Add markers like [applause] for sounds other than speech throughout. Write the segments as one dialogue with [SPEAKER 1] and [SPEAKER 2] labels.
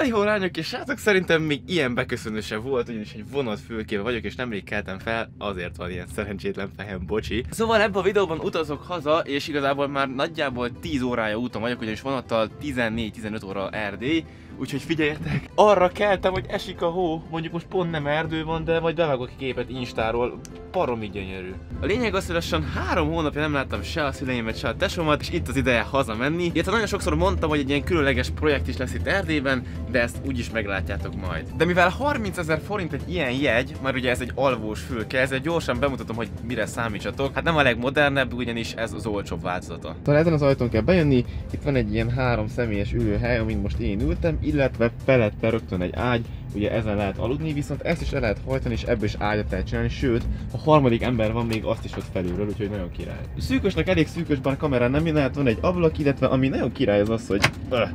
[SPEAKER 1] Hello lányok és srácok, szerintem még ilyen beköszönő sem volt, ugyanis egy vonat fülkébe vagyok, és nemrég keltem fel, azért van ilyen szerencsétlen fejem, bocsi. Szóval ebben a videóban utazok haza, és igazából már nagyjából 10 órája úton vagyok, ugyanis vonattal 14-15 óra Erdély, Úgyhogy figyeljetek, arra keltem, hogy esik a hó, mondjuk most pont nem erdő van, de majd bevágok egy képet Instáról, paromi gyönyörű. A lényeg az, hogy lassan három hónapja nem láttam se a szüleimet, se a tesómat, és itt az ideje hazamenni. Illetve nagyon sokszor mondtam, hogy egy ilyen különleges projekt is lesz itt Erdélyben, de ezt úgyis meglátjátok majd. De mivel 30 ezer forint egy ilyen jegy, már ugye ez egy alvós fülke, ezért gyorsan bemutatom, hogy mire számítsatok. Hát nem a legmodernebb, ugyanis ez az olcsóbb változata. Talán ezen az ajtón kell bejönni, itt van egy ilyen három személyes ülőhely, amin most én ültem, illetve felette rögtön egy ágy, ugye ezen lehet aludni, viszont ezt is el lehet hajtani, és ebből is ágyat lehet csinálni, sőt, ha harmadik ember van még azt is ott felülről, úgyhogy nagyon király. Szűkösnek elég szűkös, bár kamerán nem lehet, van egy ablak, illetve ami nagyon király az az, hogy... Öh.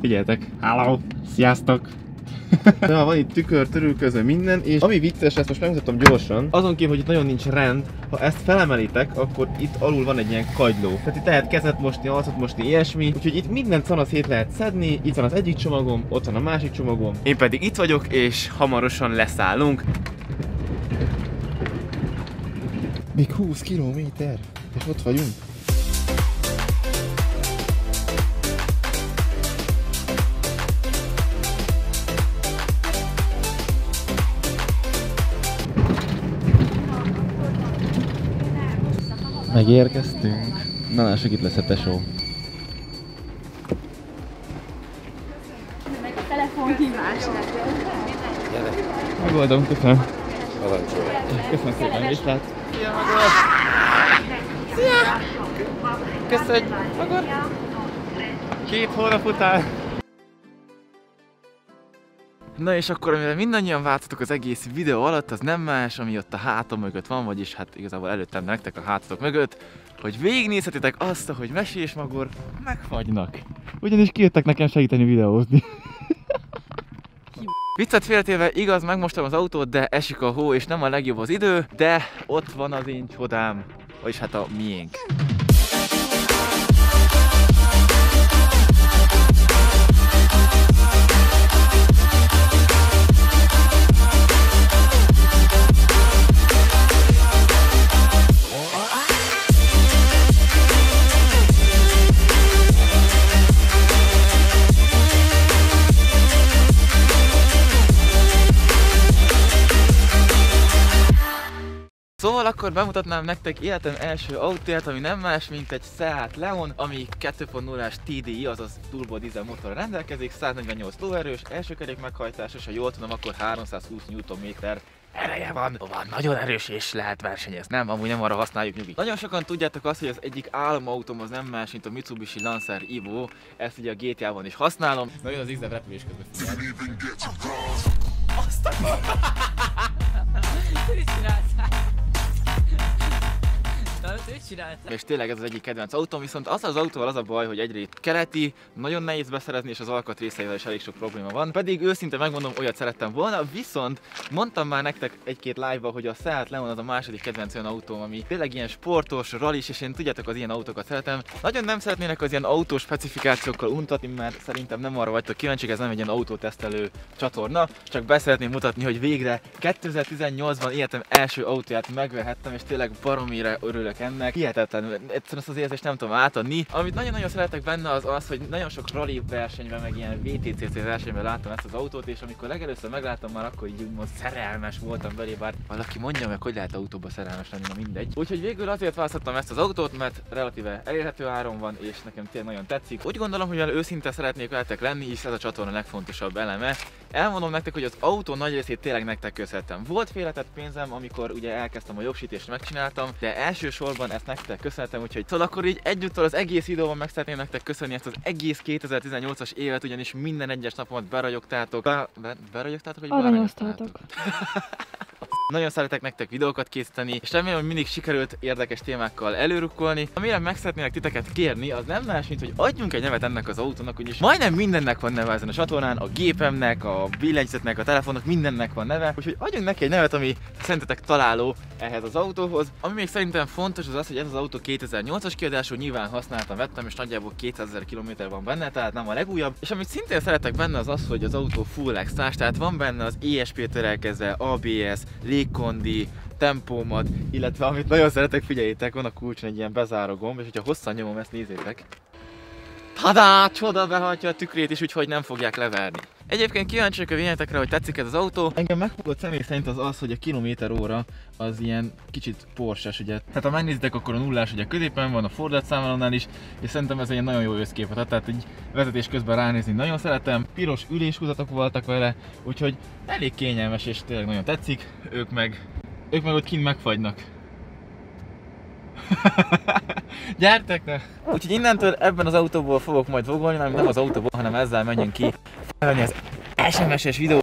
[SPEAKER 1] Figyeljetek! Hello! Sziasztok! [laughs] De van itt tükör, törülköző, minden, és ami vicces, ezt most megmutatom gyorsan, azon kívül, hogy itt nagyon nincs rend, ha ezt felemelitek, akkor itt alul van egy ilyen kagyló. Tehát itt lehet kezet mosni, arcot mosni, ilyesmi, úgyhogy itt minden szanasz hét lehet szedni, itt van az egyik csomagom, ott van a másik csomagom. Én pedig itt vagyok, és hamarosan leszállunk. Még 20 kilométer, és ott vagyunk. Megérkeztünk. Na lássuk, itt lesz a tesó.
[SPEAKER 2] telefonhívás.
[SPEAKER 1] Megoldom, köszönöm. Köszönöm szépen, viszlát. Szia, Magor! Szia! Köszönj, Magor! Két hónap után. Na és akkor, amire mindannyian váltotok az egész videó alatt, az nem más, ami ott a hátam mögött van, vagyis hát igazából előttem nektek a hátatok mögött, hogy végignézhetitek azt, hogy Mesi és Magor megfagynak. Ugyanis kijöttek nekem segíteni videózni. [laughs] Viccet félretéve, igaz, megmostam az autót, de esik a hó, és nem a legjobb az idő, de ott van az én csodám, vagyis hát a miénk. Szóval akkor bemutatnám nektek életem első autóját, ami nem más, mint egy Seat Leon, ami 2.0-as TDI, azaz turbo diesel motorra rendelkezik, 148 lóerős, első kerék meghajtásos, ha jól tudom, akkor 320 Nm ereje van, van, nagyon erős és lehet versenyezni. Nem, amúgy nem arra használjuk nyugi. Nagyon sokan tudjátok azt, hogy az egyik álmautóm az nem más, mint a Mitsubishi Lancer Evo. Ezt ugye a GTA-ban is használom. Nagyon az XZ repülés közben figyelj. Azt a [laughs]
[SPEAKER 2] Mit? Csináltál?
[SPEAKER 1] És tényleg ez az egyik kedvenc autóm, viszont az az autóval az a baj, hogy egyrészt keleti, nagyon nehéz beszerezni, és az alkatrészeivel is elég sok probléma van. Pedig őszinte megmondom, olyat szerettem volna, viszont mondtam már nektek egy-két live hogy a Seat Leon az a második kedvenc olyan autóm, ami tényleg ilyen sportos, rallis, és én tudjátok, az ilyen autókat szeretem. Nagyon nem szeretnének az ilyen autós specifikációkkal untatni, mert szerintem nem arra vagytok kíváncsiak, ez nem egy ilyen autótesztelő csatorna, csak beszeretném mutatni, hogy végre 2018-ban életem első autóját megvehettem, és tényleg baromira örülök ennek. Hihetetlen, egyszerűen ezt az érzést nem tudom átadni. Amit nagyon-nagyon szeretek benne az az, hogy nagyon sok rally versenyben, meg ilyen VTCC versenyben láttam ezt az autót, és amikor legelőször megláttam már akkor így úgymond szerelmes voltam belé, bár valaki mondja meg, hogy lehet autóba szerelmes lenni, na mindegy. Úgyhogy végül azért választottam ezt az autót, mert relatíve elérhető áron van, és nekem tényleg nagyon tetszik. Úgy gondolom, hogy őszinte szeretnék veletek lenni, és ez a csatorna legfontosabb eleme. Elmondom nektek, hogy az autó nagy részét tényleg nektek köszönhetem. Volt félretett pénzem, amikor ugye elkezdtem a jogsítést megcsináltam, de elsősorban ezt nektek köszönhetem, úgyhogy szóval akkor így egyúttal az egész videóban meg szeretném nektek köszönni ezt az egész 2018-as évet, ugyanis minden egyes napomat beragyogtátok. Be, be, beragyogtátok, vagy
[SPEAKER 2] Aranyoztátok. [laughs]
[SPEAKER 1] Nagyon szeretek nektek videókat készíteni, és remélem, hogy mindig sikerült érdekes témákkal előrukkolni. Amire meg szeretnélek titeket kérni, az nem más, mint hogy adjunk egy nevet ennek az autónak, ugyanis majdnem mindennek van neve ezen a csatornán, a gépemnek, a billentyűzetnek, a telefonnak, mindennek van neve, úgyhogy adjunk neki egy nevet, ami szerintetek találó ehhez az autóhoz. Ami még szerintem fontos az az, hogy ez az autó 2008-as kiadású, nyilván használtam, vettem, és nagyjából 200 ezer km van benne, tehát nem a legújabb. És amit szintén szeretek benne az az, hogy az autó full extras, tehát van benne az ESP-től elkezdve ABS, légkondi, tempómat, illetve amit nagyon szeretek, figyeljétek, van a kulcson egy ilyen bezáró gomb, és hogyha hosszan nyomom ezt, nézzétek. Tadá, csoda behajtja a tükrét is, úgyhogy nem fogják leverni. Egyébként kíváncsi vagyok a véleményetekre, hogy tetszik ez az autó. Engem megfogott személy szerint az az, hogy a kilométer óra az ilyen kicsit Porsche-s, ugye. Hát ha megnézitek, akkor a nullás ugye középen van, a fordulatszámolónál is, és szerintem ez egy nagyon jó összképet ad, tehát egy vezetés közben ránézni nagyon szeretem. Piros üléshúzatok voltak vele, úgyhogy elég kényelmes és tényleg nagyon tetszik. Ők meg, ők meg ott kint megfagynak. [laughs] Gyertek ne! Úgyhogy innentől ebben az autóból fogok majd vlogolni, nem, nem az autóból, hanem ezzel menjünk ki. Felvenni az SMS-es videó.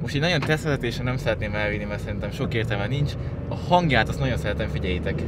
[SPEAKER 1] Most így nagyon tesztvezetésen nem szeretném elvinni, mert szerintem sok értelme nincs. A hangját azt nagyon szeretem, figyeljétek.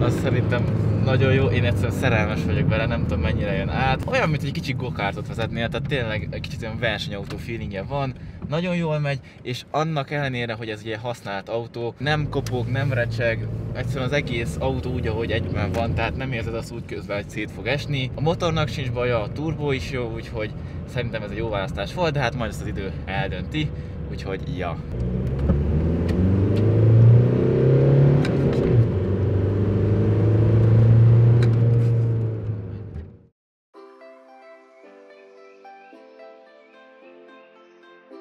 [SPEAKER 1] Az szerintem nagyon jó, én egyszerűen szerelmes vagyok vele, nem tudom mennyire jön át. Olyan, mint egy kicsi gokártot vezetnél, tehát tényleg egy kicsit olyan versenyautó feelingje van. Nagyon jól megy, és annak ellenére, hogy ez egy használt autó, nem kopog, nem recseg, egyszerűen az egész autó úgy, ahogy egyben van, tehát nem érzed azt úgy közben, hogy szét fog esni. A motornak sincs baja, a turbó is jó, úgyhogy szerintem ez egy jó választás volt, de hát majd ezt az idő eldönti, úgyhogy ja.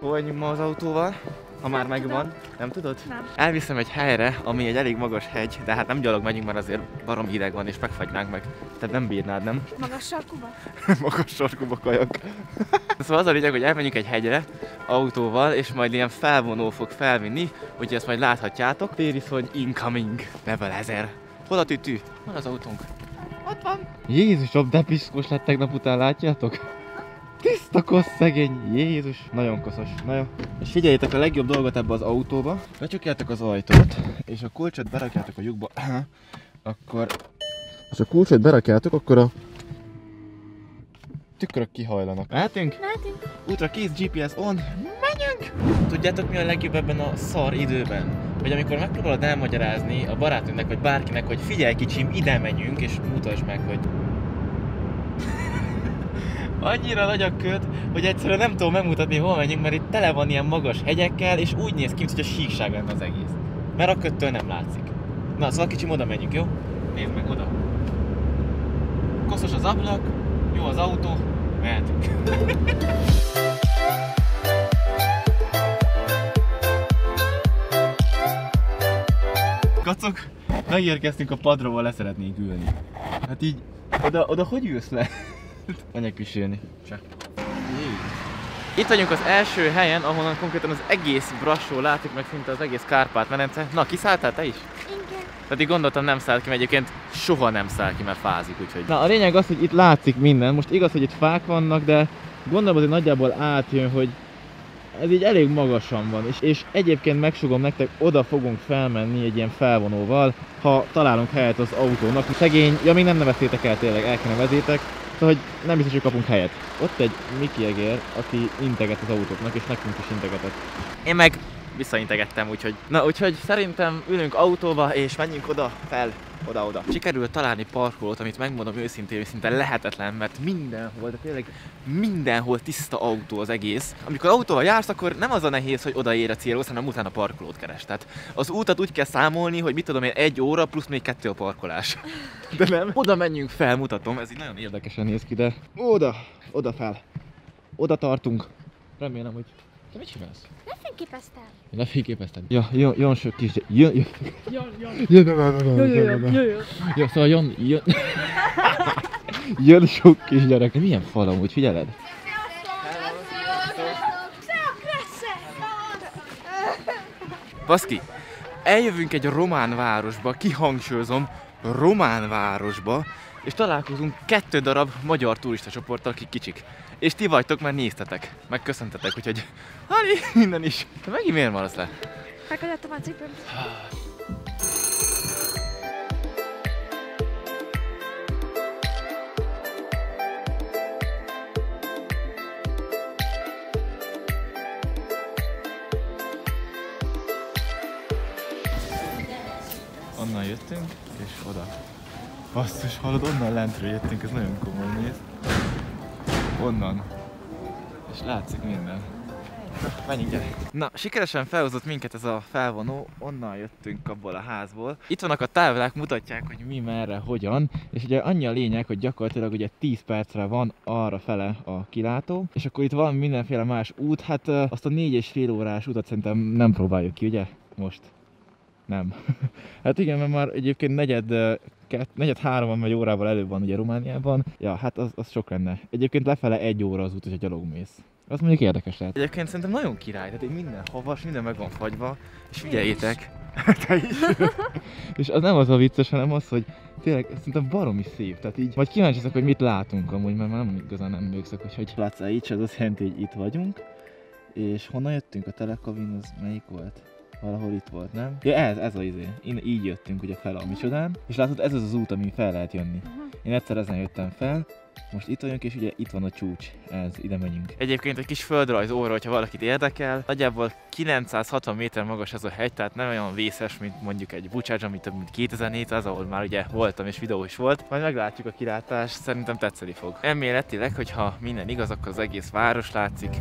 [SPEAKER 1] Menjünk ma az autóval? Ha már megvan, nem tudod?
[SPEAKER 2] Nem.
[SPEAKER 1] Elviszem egy helyre, ami egy elég magas hegy, de hát nem gyalog megyünk, mert azért barom hideg van és megfagynánk meg. Tehát nem bírnád, nem?
[SPEAKER 2] Magas sarkuba? [laughs]
[SPEAKER 1] magas sarkuba kajak. [laughs] szóval az a lényeg, hogy elmenjünk egy hegyre autóval, és majd ilyen felvonó fog felvinni, úgyhogy ezt majd láthatjátok. Vériszony incoming, level 1000. Hol a tütű? Hol az autónk? Ott van. Jézusom, de piszkos lett tegnap után, látjátok? Kosz szegény, Jézus, nagyon koszos. Na jó. És figyeljétek a legjobb dolgot ebbe az autóba. Becsukjátok az ajtót, és a kulcsot berakjátok a lyukba. [clears throat] akkor... És a kulcsot berakjátok, akkor a tükrök kihajlanak. Mehetünk?
[SPEAKER 2] Mehetünk.
[SPEAKER 1] Útra kész, GPS on, menjünk! Tudjátok mi a legjobb ebben a szar időben? Hogy amikor megpróbálod elmagyarázni a barátünknek vagy bárkinek, hogy figyelj kicsim, ide megyünk, és mutasd meg, hogy annyira nagy a köd, hogy egyszerűen nem tudom megmutatni, hol menjünk, mert itt tele van ilyen magas hegyekkel, és úgy néz ki, mintha síkság lenne az egész. Mert a ködtől nem látszik. Na, szóval kicsim oda menjünk, jó? Nézd meg, oda. Koszos az ablak, jó az autó, mehetünk. [laughs] Kacok, megérkeztünk a padra, ahol le szeretnénk ülni. Hát így, oda, oda hogy ülsz le? Menjek is ülni. Se. Itt vagyunk az első helyen, ahonnan konkrétan az egész Brassó látszik, meg szinte az egész Kárpát-medence. Na, kiszálltál te is?
[SPEAKER 2] Igen.
[SPEAKER 1] Pedig gondoltam nem száll ki, mert egyébként soha nem száll ki, mert fázik, úgyhogy... Na a lényeg az, hogy itt látszik minden. Most igaz, hogy itt fák vannak, de gondolom hogy nagyjából átjön, hogy ez így elég magasan van, és, és egyébként megsugom nektek, oda fogunk felmenni egy ilyen felvonóval, ha találunk helyet az autónak. Szegény, ja még nem neveztétek el tényleg, el kell nevezétek, szóval hogy nem biztos, hogy kapunk helyet. Ott egy Miki Egér, aki integet az autóknak, és nekünk is integetett. Én meg visszaintegettem, úgyhogy... Na, úgyhogy szerintem ülünk autóba, és menjünk oda fel, oda-oda. Sikerült találni parkolót, amit megmondom őszintén, hogy szinte lehetetlen, mert mindenhol, de tényleg mindenhol tiszta autó az egész. Amikor autóval jársz, akkor nem az a nehéz, hogy odaér a célhoz, hanem utána parkolót keres. Tehát az útat úgy kell számolni, hogy mit tudom én, egy óra plusz még kettő a parkolás. [laughs] De nem. Oda menjünk fel, mutatom, ez így nagyon érdekesen néz ki, de oda, oda fel. Oda tartunk. Remélem, hogy... Te mit csinálsz?
[SPEAKER 2] Lefényképeztem.
[SPEAKER 1] Lefényképezted? Ja, jön, jön sok kis... Jön, jön.
[SPEAKER 2] Jön, jön.
[SPEAKER 1] Jön, jön, jön, jön, jön, jön, jön.
[SPEAKER 2] jön.
[SPEAKER 1] Ja, szóval jön, jön. jön sok kisgyerek. Milyen fal amúgy, figyeled? Baszki, eljövünk egy román városba, kihangsúlyozom, román városba, és találkozunk kettő darab magyar turista csoporttal, akik kicsik. És ti vagytok, mert néztetek, meg köszöntetek, úgyhogy Hani, minden is. Te megint miért maradsz le?
[SPEAKER 2] Megadottam a cipőm.
[SPEAKER 1] Onnan jöttünk, és oda. Basszus, hallod, onnan lentről jöttünk, ez nagyon komoly néz. Onnan. És látszik minden. Menjünk gyere. Na, sikeresen felhozott minket ez a felvonó, onnan jöttünk abból a házból. Itt vannak a táblák, mutatják, hogy mi, merre, hogyan, és ugye annyi a lényeg, hogy gyakorlatilag ugye 10 percre van arra fele a kilátó, és akkor itt van mindenféle más út, hát azt a 4 és fél órás utat szerintem nem próbáljuk ki, ugye? Most. Nem. [laughs] hát igen, mert már egyébként negyed, kett, negyed három vagy órával előbb van ugye Romániában. Ja, hát az, az sok lenne. Egyébként lefele egy óra az út, hogyha gyalog mész. Az mondjuk érdekes lehet. Egyébként szerintem nagyon király, tehát így minden havas, minden meg van fagyva, és figyeljétek. [laughs] Te is. [laughs] és az nem az a vicces, hanem az, hogy tényleg szerintem baromi szép. Tehát így, majd kíváncsi leszek, hogy mit látunk amúgy, mert már nem igazán nem emlékszek, hogy hogy látsz így, ez azt jelenti, hogy itt vagyunk. És honnan jöttünk? A telekabin az melyik volt? Valahol itt volt, nem? Ja, ez, ez az izé. Én így jöttünk ugye fel a micsodán. És látod, ez az az út, amin fel lehet jönni. Én egyszer ezen jöttem fel, most itt vagyunk, és ugye itt van a csúcs, ez, ide megyünk. Egyébként egy kis földrajz óra, hogyha valakit érdekel. Nagyjából 960 méter magas ez a hegy, tehát nem olyan vészes, mint mondjuk egy Bucsács, ami több mint 2400, ahol már ugye voltam és videó is volt. Majd meglátjuk a kilátást, szerintem tetszeni fog. Elméletileg, hogyha minden igaz, akkor az egész város látszik,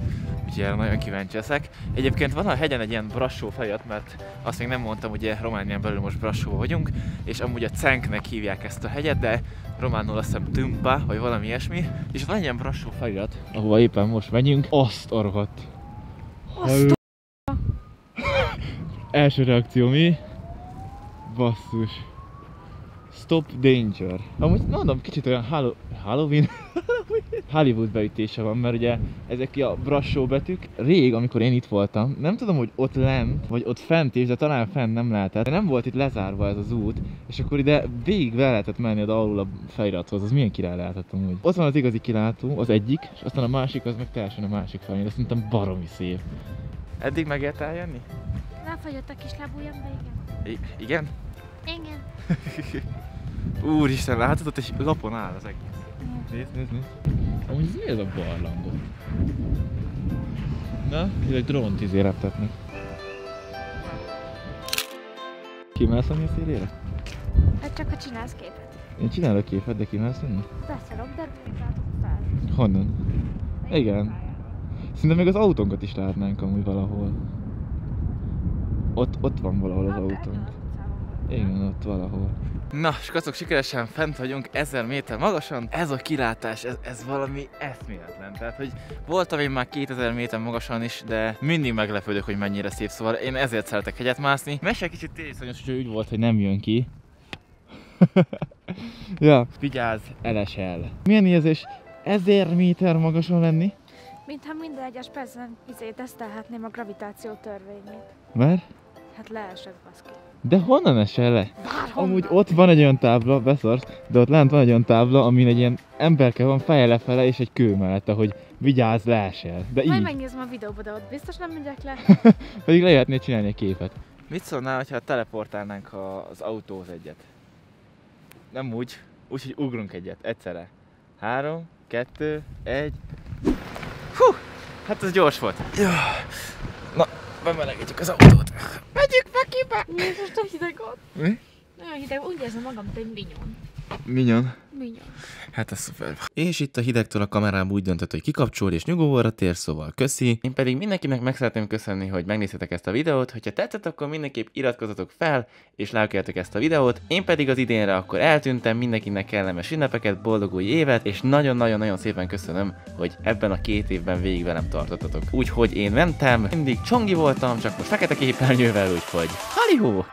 [SPEAKER 1] ugye nagyon kíváncsi leszek. Egyébként van a hegyen egy ilyen brassó fejat, mert azt még nem mondtam, ugye Románián belül most brassó vagyunk, és amúgy a Cenknek hívják ezt a hegyet, de románul azt hiszem Tümpa, vagy valami ilyesmi, és van egy ilyen brassó felirat, ahova éppen most megyünk, azt rohadt.
[SPEAKER 2] Azt [laughs]
[SPEAKER 1] Első reakció mi? Basszus. Stop danger. Amúgy mondom, kicsit olyan Hallo- Halloween, [laughs] Hollywood beütése van, mert ugye ezek a brassó betűk. Rég, amikor én itt voltam, nem tudom, hogy ott lent, vagy ott fent is, de talán fent nem lehetett. De nem volt itt lezárva ez az út, és akkor ide végig be lehetett menni oda alul a felirathoz. Az milyen király lehetett amúgy. Ott van az igazi kilátó, az egyik, és aztán a másik az meg teljesen a másik felé, de szerintem baromi szép. Eddig megért eljönni?
[SPEAKER 2] Lefagyott a kis lábujjam, de igen.
[SPEAKER 1] I- igen?
[SPEAKER 2] Igen. [laughs]
[SPEAKER 1] Úristen, látod, egy lapon áll az egész. Nézd, nézd, nézd. Amúgy ez mi ez a barlangot? Na, ezek drónt izé reptetnek. Kimelsz a szélére?
[SPEAKER 2] Hát csak ha csinálsz képet.
[SPEAKER 1] Én csinálok képet, de kimelsz jönni?
[SPEAKER 2] Beszarok, de látok fel?
[SPEAKER 1] Honnan? Igen. Szinte még az autónkat is látnánk amúgy valahol. Ott, ott van valahol az
[SPEAKER 2] Hát,
[SPEAKER 1] autónk. Igen, ott valahol. Na, skacok, sikeresen fent vagyunk 1000 méter magasan. Ez a kilátás, ez, ez valami eszméletlen. Tehát, hogy voltam én már 2000 méter magasan is, de mindig meglepődök, hogy mennyire szép. Szóval én ezért szeretek hegyet mászni. Mese kicsit tériszonyos, hogy úgy volt, hogy nem jön ki. [laughs] ja, vigyázz, elesel. Milyen érzés 1000 méter magason lenni?
[SPEAKER 2] Mintha minden egyes percen izé tesztelhetném a gravitáció törvényét.
[SPEAKER 1] Mert?
[SPEAKER 2] Hát leesek, baszki.
[SPEAKER 1] De honnan esel le?
[SPEAKER 2] Bárhonnan.
[SPEAKER 1] Amúgy ott van egy olyan tábla, beszarsz, de ott lent van egy olyan tábla, amin egy ilyen emberke van feje lefele és egy kő mellette, hogy vigyázz, leesel. De
[SPEAKER 2] Majd
[SPEAKER 1] így.
[SPEAKER 2] megnézem a videóba, de ott biztos nem megyek le. [laughs]
[SPEAKER 1] Pedig lehetné csinálni egy képet. Mit szólnál, ha teleportálnánk a- az autóhoz egyet? Nem úgy, úgy, hogy ugrunk egyet, egyszerre. Három, kettő, egy. Hú, hát ez gyors volt. Jó. Na, bemelegítjük az autót.
[SPEAKER 2] Mitä? Mielestäni sitä
[SPEAKER 1] koot.
[SPEAKER 2] Eh? No joo, sitä on jäsen makan tendinjoon.
[SPEAKER 1] Minyon.
[SPEAKER 2] Minyon.
[SPEAKER 1] Hát ez szuper. És itt a hidegtől a kamerám úgy döntött, hogy kikapcsol és nyugovóra tér, szóval köszi. Én pedig mindenkinek meg szeretném köszönni, hogy megnéztetek ezt a videót. Hogyha tetszett, akkor mindenképp iratkozzatok fel, és lájkoljatok ezt a videót. Én pedig az idénre akkor eltűntem, mindenkinek kellemes ünnepeket, boldog új évet, és nagyon-nagyon-nagyon szépen köszönöm, hogy ebben a két évben végig velem tartottatok. Úgyhogy én mentem, mindig csongi voltam, csak most fekete képernyővel, úgyhogy halihó!